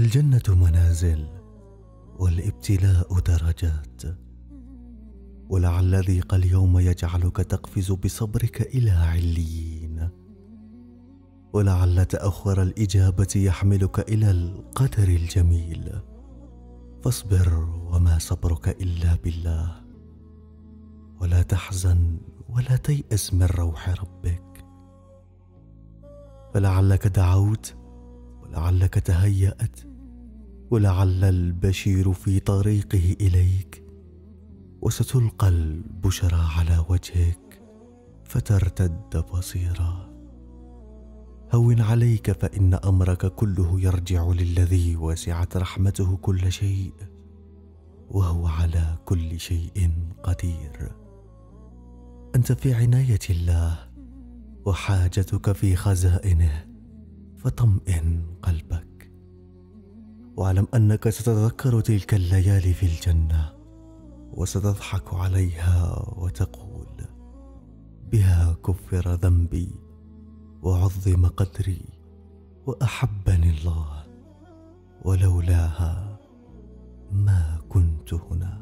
الجنة منازل والابتلاء درجات. ولعل ضيق اليوم يجعلك تقفز بصبرك إلى عليين. ولعل تأخر الإجابة يحملك إلى القدر الجميل. فاصبر وما صبرك إلا بالله. ولا تحزن ولا تيأس من روح ربك. فلعلك دعوت ولعلك تهيأت ولعل البشير في طريقه إليك. وستلقى البشرى على وجهك فترتد بصيرا. هون عليك فإن أمرك كله يرجع للذي وسعت رحمته كل شيء وهو على كل شيء قدير. أنت في عناية الله وحاجتك في خزائنه فطمئن قلبك. واعلم أنك ستتذكر تلك الليالي في الجنة وستضحك عليها وتقول بها كفر ذنبي وعظم قدري وأحبني الله ولولاها ما كنت هنا.